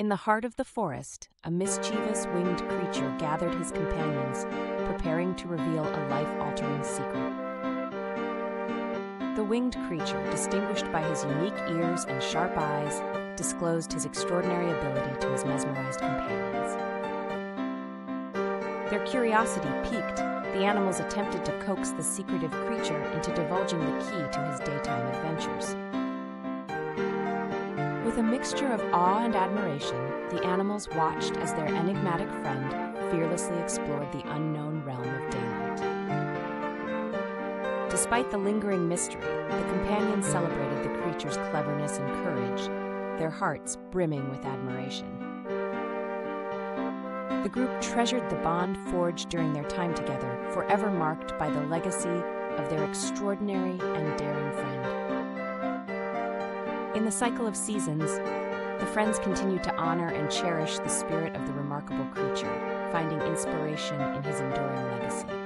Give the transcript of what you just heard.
In the heart of the forest, a mischievous winged creature gathered his companions, preparing to reveal a life altering secret. The winged creature, distinguished by his unique ears and sharp eyes, disclosed his extraordinary ability to his mesmerized companions. Their curiosity piqued, the animals attempted to coax the secretive creature into divulging the key to his daytime With a mixture of awe and admiration, the animals watched as their enigmatic friend fearlessly explored the unknown realm of daylight. Despite the lingering mystery, the companions celebrated the creature's cleverness and courage, their hearts brimming with admiration. The group treasured the bond forged during their time together, forever marked by the legacy of their extraordinary and daring friend. In the cycle of seasons, the friends continue to honor and cherish the spirit of the remarkable creature, finding inspiration in his enduring legacy.